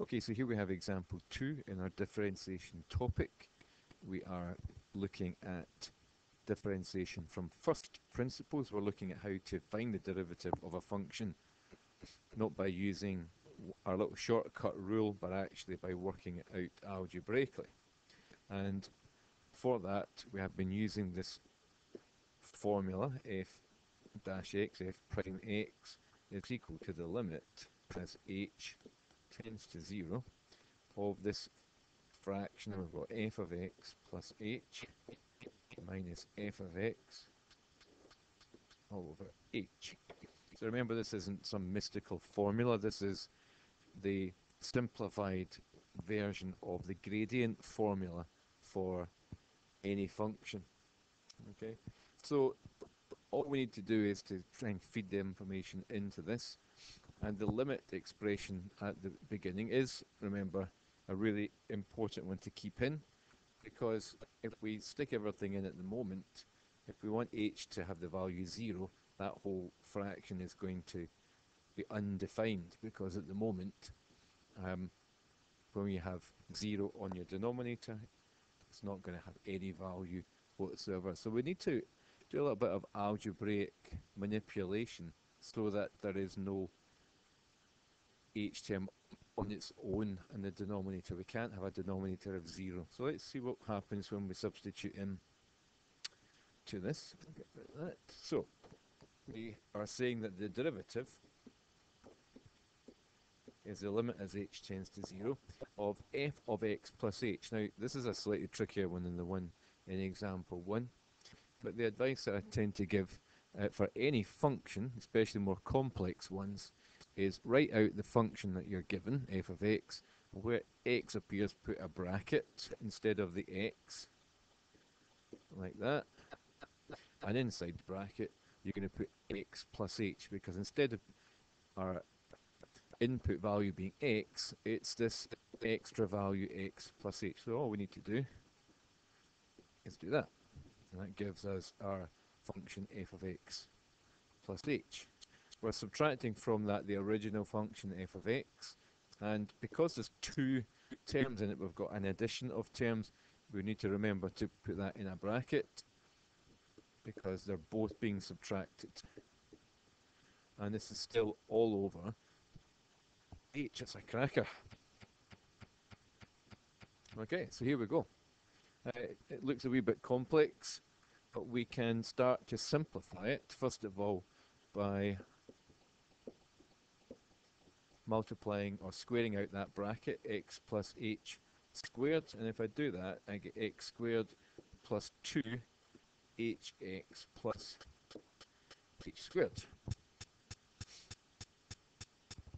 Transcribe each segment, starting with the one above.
Okay, so here we have example 2 in our differentiation topic. We are looking at differentiation from first principles. We're looking at how to find the derivative of a function, not by using our little shortcut rule, but actually by working it out algebraically. And for that, we have been using this formula f dash x, f prime x is equal to the limit as h tends to 0 of this fraction, we've got f of x plus h minus f of x all over h. So remember this isn't some mystical formula, this is the simplified version of the gradient formula for any function. Okay, so all we need to do is to try and feed the information into this and the limit expression at the beginning is, remember, a really important one to keep in because if we stick everything in at the moment, if we want h to have the value 0, that whole fraction is going to be undefined because at the moment, um, when you have 0 on your denominator, it's not going to have any value whatsoever. So we need to do a little bit of algebraic manipulation so that there is no h term on its own in the denominator. We can't have a denominator of 0. So let's see what happens when we substitute in to this. So we are saying that the derivative is the limit as h tends to 0 of f of x plus h. Now this is a slightly trickier one than the one in example 1 but the advice that I tend to give uh, for any function, especially more complex ones, is write out the function that you're given, f of x, where x appears, put a bracket instead of the x, like that, and inside the bracket you're going to put x plus h, because instead of our input value being x, it's this extra value x plus h. So all we need to do is do that. And that gives us our function f of x plus h. We're subtracting from that the original function f of x, and because there's two terms in it, we've got an addition of terms, we need to remember to put that in a bracket, because they're both being subtracted. And this is still all over H, it's a cracker. Okay, so here we go. Uh, it looks a wee bit complex, but we can start to simplify it, first of all, by multiplying or squaring out that bracket, x plus h squared, and if I do that, I get x squared plus 2 hx plus h squared.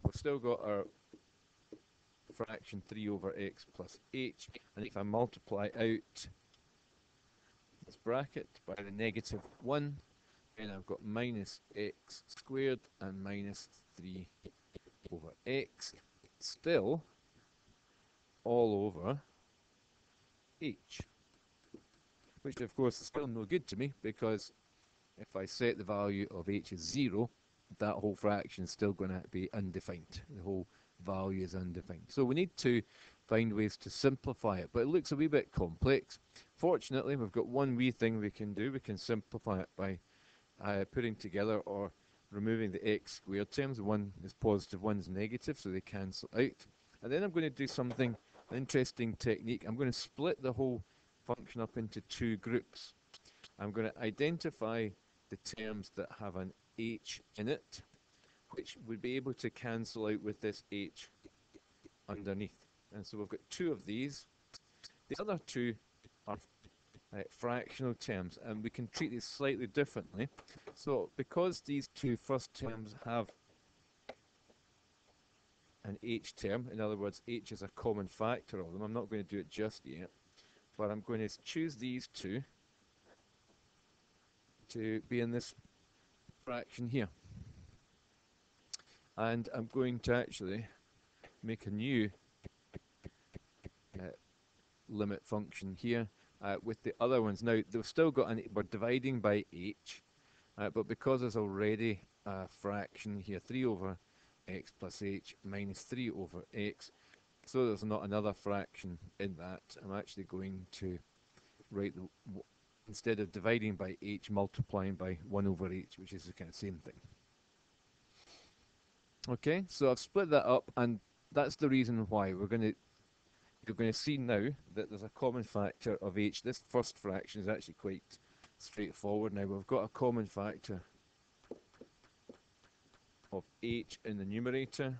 We've still got our fraction 3 over x plus h, and if I multiply out this bracket by the negative 1, then I've got minus x squared and minus 3 over x, still all over h. Which of course is still no good to me because if I set the value of h as 0, that whole fraction is still going to be undefined. The whole value is undefined. So we need to find ways to simplify it, but it looks a wee bit complex. Fortunately, we've got one wee thing we can do. We can simplify it by uh, putting together or removing the x squared terms. One is positive, one is negative, so they cancel out. And then I'm going to do something, an interesting technique. I'm going to split the whole function up into two groups. I'm going to identify the terms that have an h in it, which would be able to cancel out with this h underneath. And so we've got two of these. The other two are uh, fractional terms, and we can treat these slightly differently. So because these two first terms have an h term, in other words, h is a common factor of them, I'm not going to do it just yet, but I'm going to choose these two to be in this fraction here. And I'm going to actually make a new uh, limit function here uh, with the other ones. Now, they've still got an, we're dividing by h, uh, but because there's already a fraction here, 3 over x plus h minus 3 over x, so there's not another fraction in that, I'm actually going to write the, instead of dividing by h, multiplying by 1 over h, which is the kind of same thing. Okay, so I've split that up, and that's the reason why we're going to you're going to see now that there's a common factor of h. This first fraction is actually quite straightforward now. We've got a common factor of h in the numerator.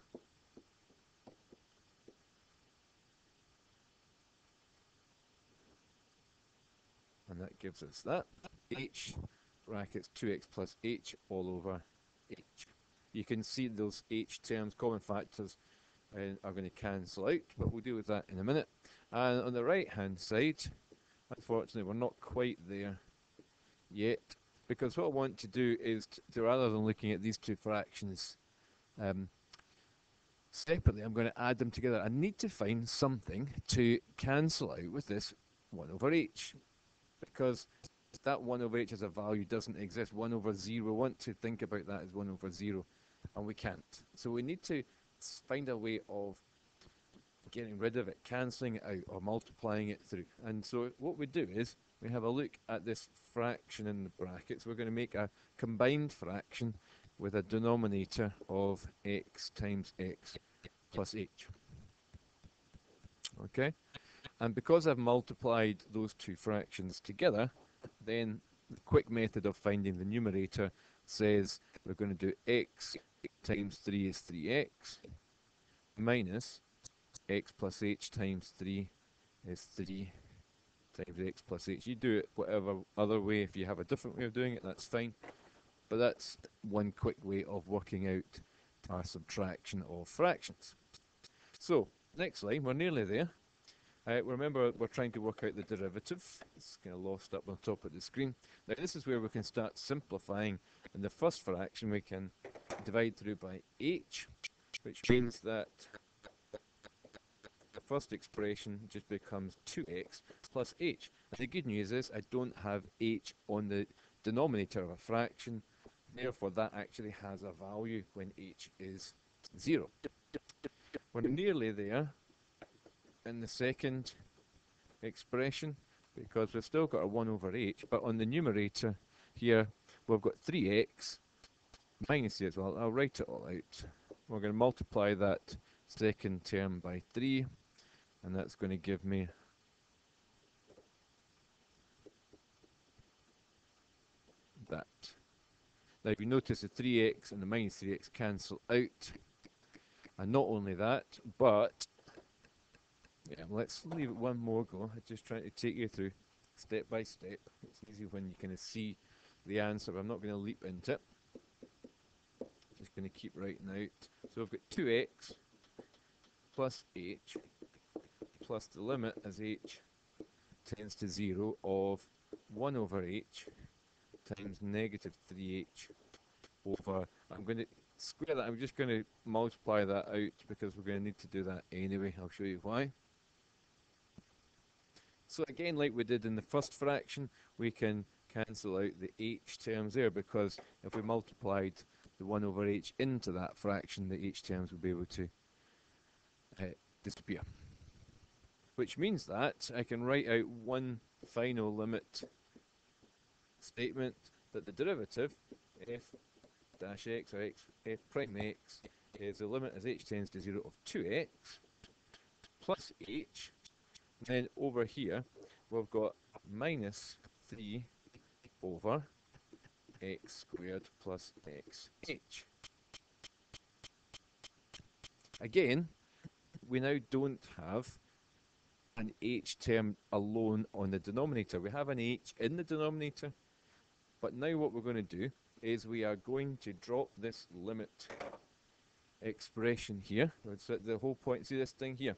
And that gives us that. h brackets 2x plus h all over h. You can see those h terms, common factors, are going to cancel out, but we'll deal with that in a minute. And on the right hand side, unfortunately we're not quite there yet, because what I want to do is, to, rather than looking at these two fractions um, separately, I'm going to add them together. I need to find something to cancel out with this 1 over h, because that 1 over h as a value doesn't exist. 1 over 0, I want to think about that as 1 over 0, and we can't. So we need to find a way of getting rid of it, cancelling it out, or multiplying it through. And so what we do is we have a look at this fraction in the brackets. We're going to make a combined fraction with a denominator of x times x plus h. Okay? And because I've multiplied those two fractions together, then the quick method of finding the numerator says we're going to do x times 3 is 3x minus x plus h times 3 is 3 times x plus h. You do it whatever other way. If you have a different way of doing it, that's fine. But that's one quick way of working out our subtraction of fractions. So, next line, we're nearly there. Uh, remember, we're trying to work out the derivative. It's kind of lost up on top of the screen. Now, this is where we can start simplifying. In the first fraction, we can divide through by h, which means that the first expression just becomes 2x plus h. And the good news is I don't have h on the denominator of a fraction, therefore that actually has a value when h is 0. We're nearly there in the second expression because we've still got a 1 over h, but on the numerator here we've got 3x minus as well. I'll write it all out. We're going to multiply that second term by 3, and that's going to give me that. Now if you notice the 3x and the minus 3x cancel out, and not only that, but yeah, let's leave it one more go. I'm just trying to take you through step by step. It's easy when you kind of see the answer, but I'm not going to leap into it. Going to keep writing out. So I've got 2x plus h plus the limit as h tends to 0 of 1 over h times negative 3h over, I'm going to square that, I'm just going to multiply that out because we're going to need to do that anyway, I'll show you why. So again, like we did in the first fraction, we can cancel out the h terms there because if we multiplied the 1 over h into that fraction, the h terms will be able to uh, disappear. Which means that I can write out one final limit statement that the derivative f dash x or x f prime x is the limit as h tends to 0 of 2x plus h and then over here, we've got minus 3 over x squared plus xh. Again, we now don't have an h term alone on the denominator. We have an h in the denominator, but now what we're going to do is we are going to drop this limit expression here. So the whole point, see this thing here?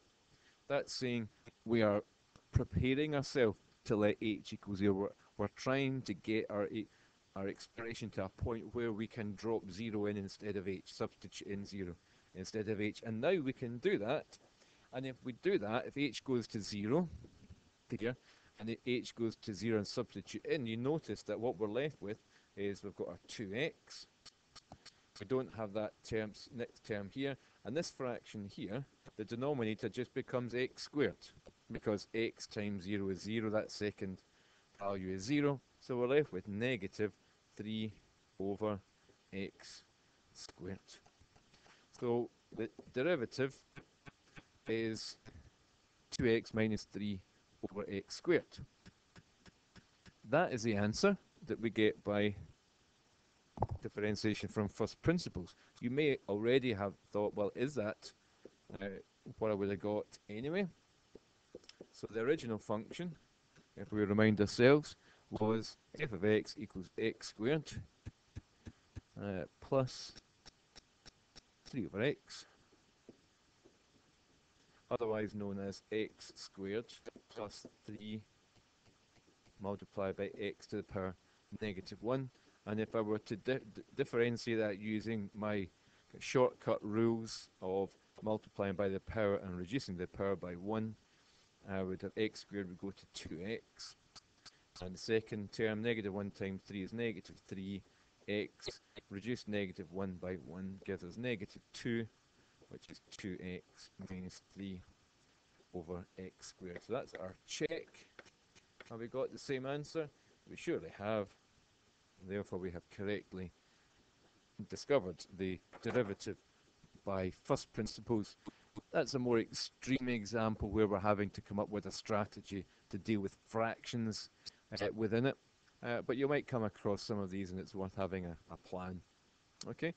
That's saying we are preparing ourselves to let h equal 0. We're, we're trying to get our our expression to a point where we can drop 0 in instead of h, substitute in 0 instead of h. And now we can do that. And if we do that, if h goes to 0 here, and h goes to 0 and substitute in, you notice that what we're left with is we've got our 2x. We don't have that term, next term here. And this fraction here the denominator just becomes x squared because x times 0 is 0, that second value is 0. So we're left with negative 3 over x squared. So the derivative is 2x minus 3 over x squared. That is the answer that we get by differentiation from first principles. You may already have thought, well, is that uh, what I would have got anyway? So the original function, if we remind ourselves, was f of x equals x squared uh, plus 3 over x, otherwise known as x squared plus 3 multiplied by x to the power negative 1. And if I were to di differentiate that using my shortcut rules of multiplying by the power and reducing the power by 1, I would have x squared would go to 2x. And the second term, negative 1 times 3 is negative 3x. Reduce negative 1 by 1 gives us negative 2, which is 2x minus 3 over x squared. So that's our check. Have we got the same answer? We surely have. Therefore, we have correctly discovered the derivative by first principles. That's a more extreme example where we're having to come up with a strategy to deal with fractions uh, within it. Uh, but you might come across some of these and it's worth having a, a plan. Okay,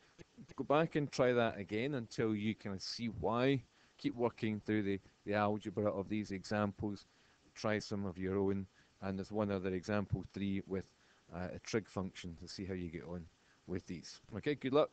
go back and try that again until you of see why. Keep working through the, the algebra of these examples. Try some of your own and there's one other example, three, with uh, a trig function to see how you get on with these. Okay, good luck.